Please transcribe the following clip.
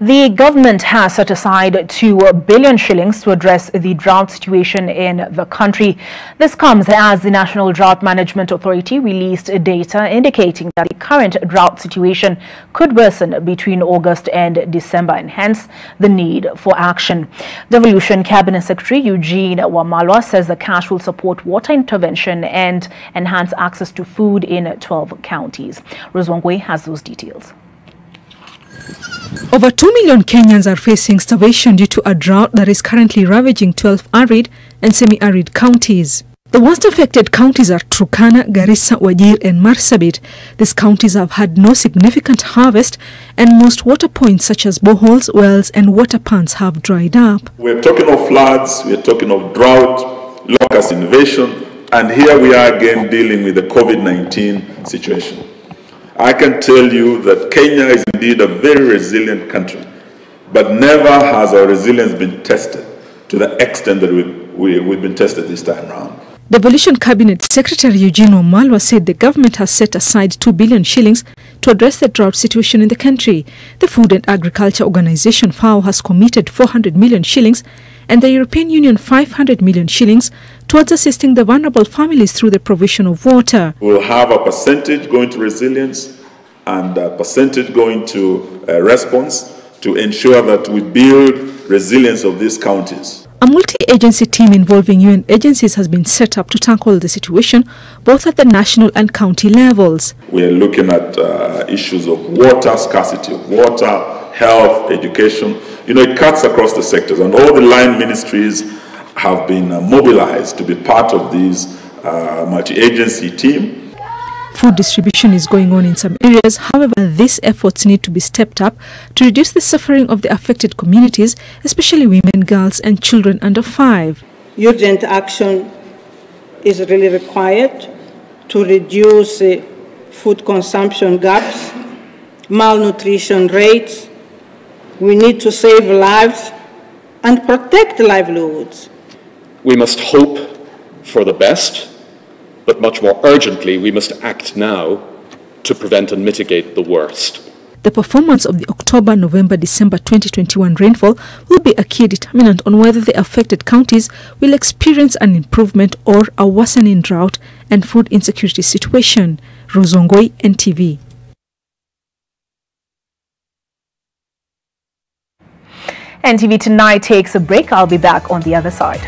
The government has set aside 2 billion shillings to address the drought situation in the country. This comes as the National Drought Management Authority released data indicating that the current drought situation could worsen between August and December and hence the need for action. Devolution Cabinet Secretary Eugene Wamalwa says the cash will support water intervention and enhance access to food in 12 counties. Rose Wangwe has those details. Over 2 million Kenyans are facing starvation due to a drought that is currently ravaging 12 arid and semi-arid counties. The worst affected counties are Turkana, Garissa, Wajir and Marsabit. These counties have had no significant harvest and most water points such as boreholes, wells and water pans have dried up. We're talking of floods, we're talking of drought, locust invasion, and here we are again dealing with the COVID-19 situation. I can tell you that Kenya is indeed a very resilient country, but never has our resilience been tested to the extent that we've, we, we have been tested this time around. The Devolution Cabinet Secretary Eugene Wamalwa said the government has set aside 2 billion shillings to address the drought situation in the country. The Food and Agriculture Organization FAO has committed 400 million shillings and the European Union 500 million shillings towards assisting the vulnerable families through the provision of water. We'll have a percentage going to resilience and a percentage going to uh, response to ensure that we build resilience of these counties. A multi-agency team involving UN agencies has been set up to tackle the situation both at the national and county levels. We are looking at uh, issues of water, scarcity water, health, education. You know, it cuts across the sectors and all the line ministries have been uh, mobilized to be part of this uh, multi-agency team. Food distribution is going on in some areas. However, these efforts need to be stepped up to reduce the suffering of the affected communities, especially women, girls, and children under five. Urgent action is really required to reduce uh, food consumption gaps, malnutrition rates. We need to save lives and protect livelihoods. We must hope for the best, but much more urgently, we must act now to prevent and mitigate the worst. The performance of the October, November, December 2021 rainfall will be a key determinant on whether the affected counties will experience an improvement or a worsening drought and food insecurity situation. Rose Wangwe, NTV. NTV Tonight takes a break. I'll be back on the other side.